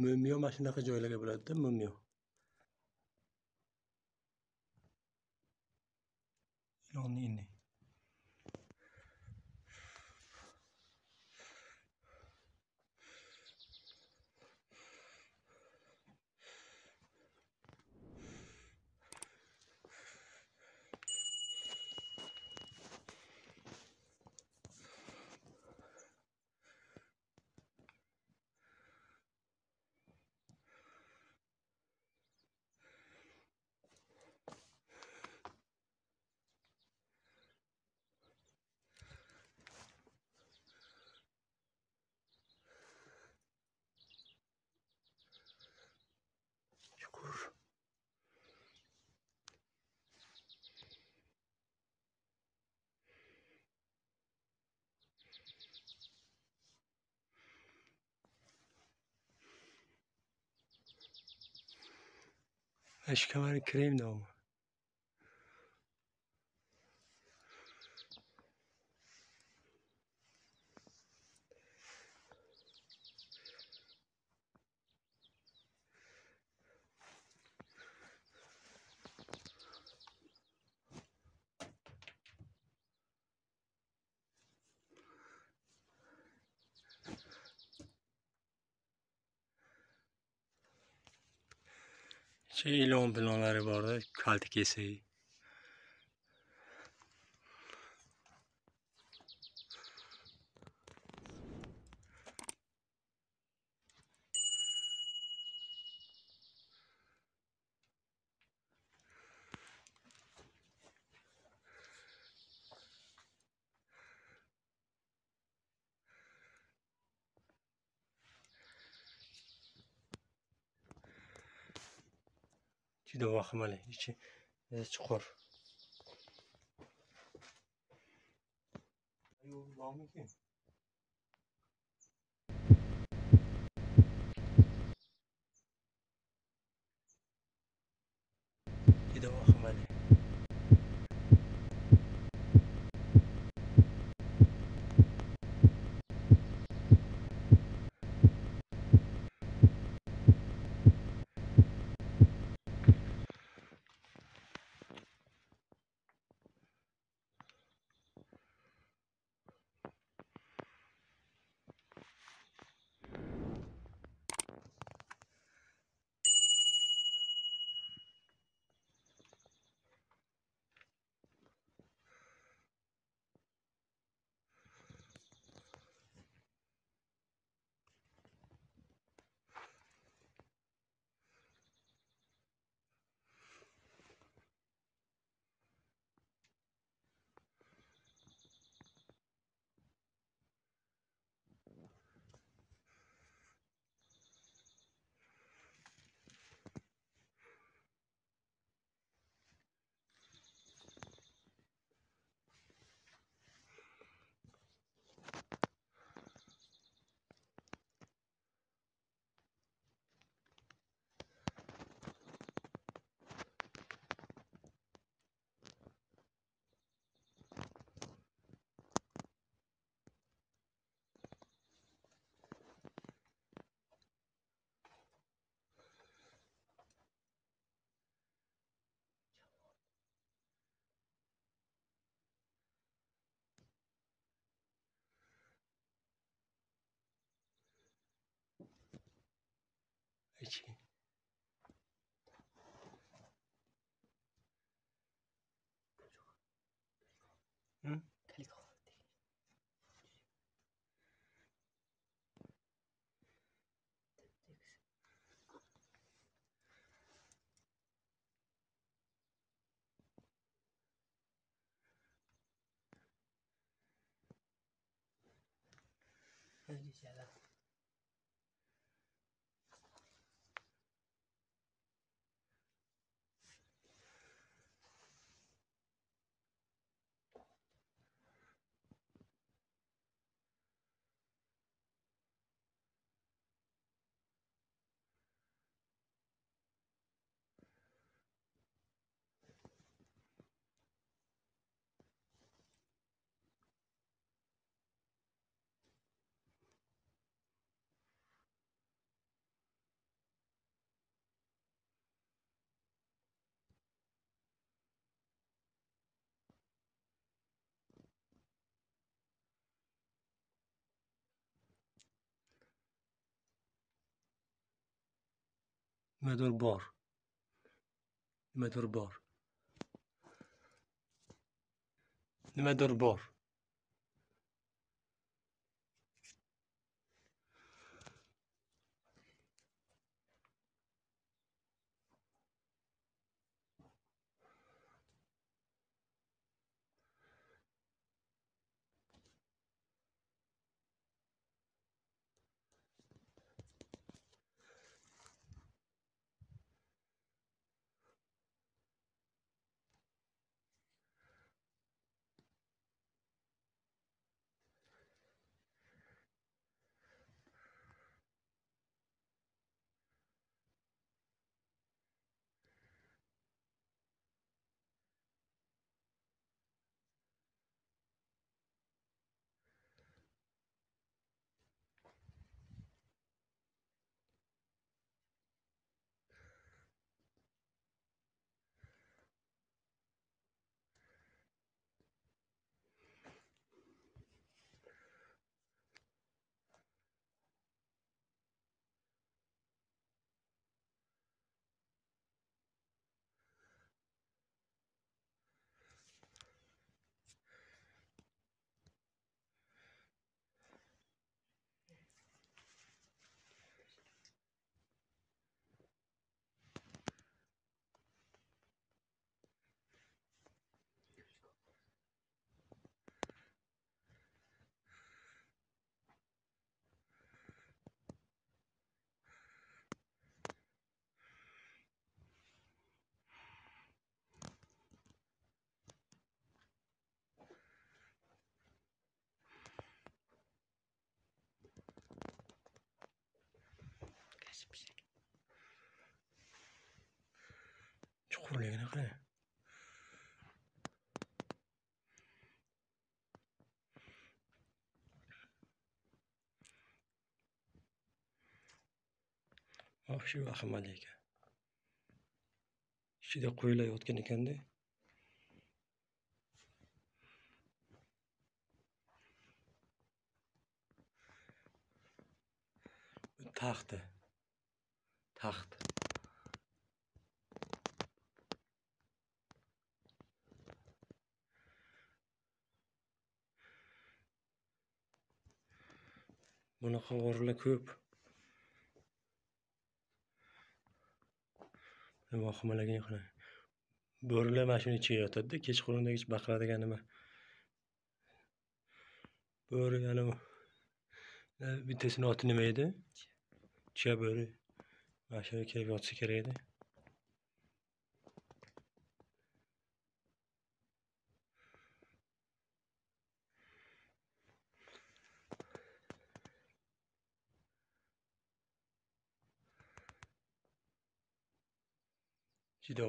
Mumyo mana shunaqa joylarga bo'ladida mumyo. Ilonni ini. Acho que é uma creme. Şey ilon planları vardı. Kaldı keseyi. Juda vahimali. Ichi e, chuqur. Ayo, 그렇죠응그니 مدور بار. مدور بار. مدور بار. bor chuqurligini qarang вообще vahimali ekan ichida qo'ylar yotgan ekanda taxti taxt bunaqa g'orlar ko'p. Vahimaligini qarang bo'rilar mana shuni ichiga yotadida kechqurundagi baqiradigan nima bo'ri anavi bittasini oti nima edi? Chiya bo'ri. Mana shu kelib yotsa kerak edi.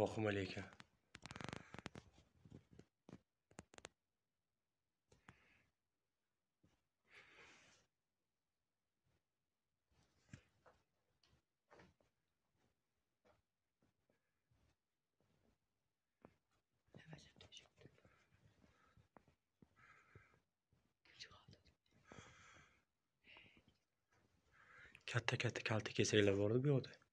Vahimali ekan katta katta kalta kesaklar bordi bu yoqda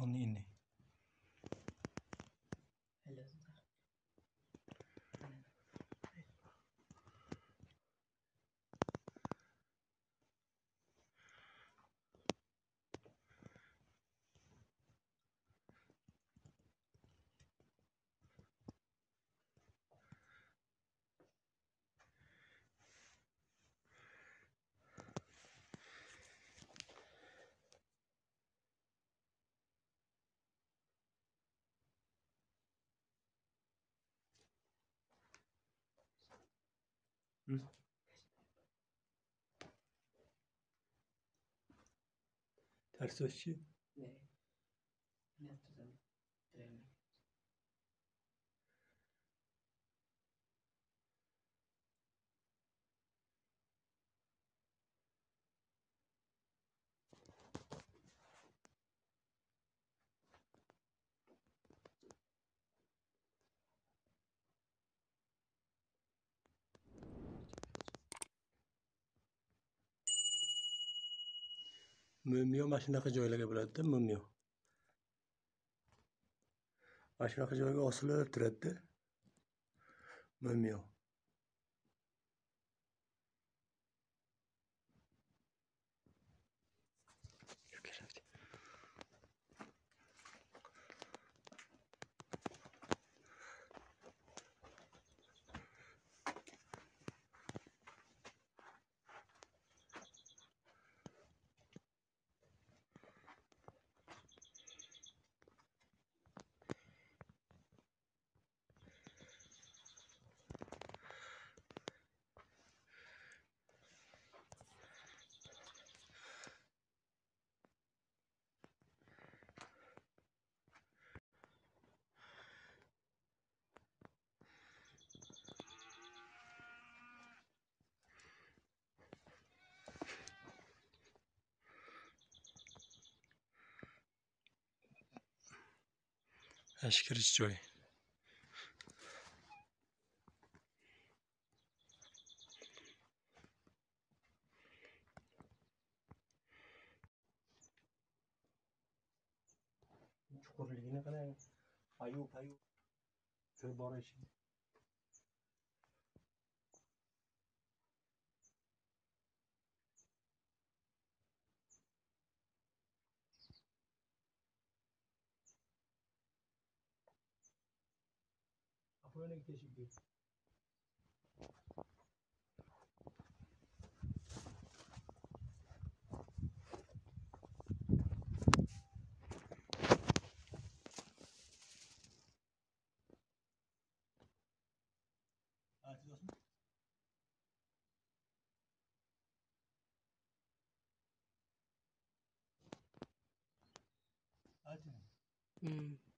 on ini Hı? Ters. Ne? Ne mumyo mana shunaqa joylarga bo'ladida mo'miyov mana shunaqa joyga osilib turadida mo'miyov Aşk is joy. çukurlu yine kadar ayıp ayıp. Şöyle barışın. Böyle. Açıyorsun. Açın. Hmm.